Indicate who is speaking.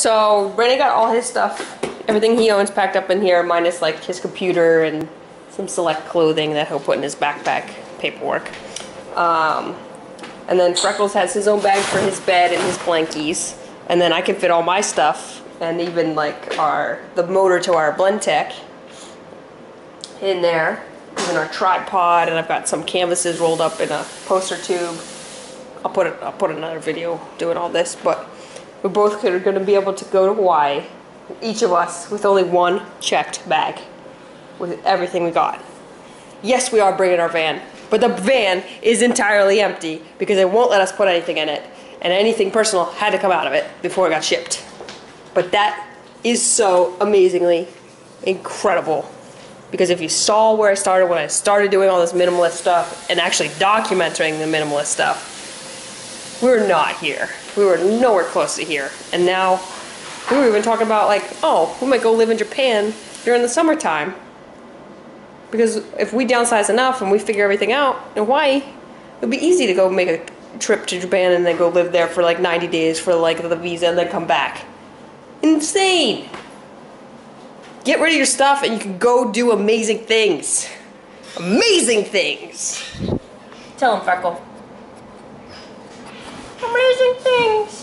Speaker 1: So Brandon got all his stuff, everything he owns packed up in here, minus like his computer and some select clothing that he'll put in his backpack, paperwork. Um, and then Freckles has his own bag for his bed and his blankies. And then I can fit all my stuff and even like our the motor to our Blendtec in there. Even our tripod and I've got some canvases rolled up in a poster tube. I'll put it, I'll put another video doing all this, but we're both going to be able to go to Hawaii, each of us, with only one checked bag, with everything we got. Yes, we are bringing our van, but the van is entirely empty because they won't let us put anything in it, and anything personal had to come out of it before it got shipped. But that is so amazingly incredible. Because if you saw where I started when I started doing all this minimalist stuff and actually documenting the minimalist stuff, we were not here. We were nowhere close to here. And now we were even talking about like, oh, we might go live in Japan during the summertime. Because if we downsize enough and we figure everything out in Hawaii, it would be easy to go make a trip to Japan and then go live there for like 90 days for like the visa and then come back. Insane! Get rid of your stuff and you can go do amazing things. Amazing things! Tell him, Freckle things.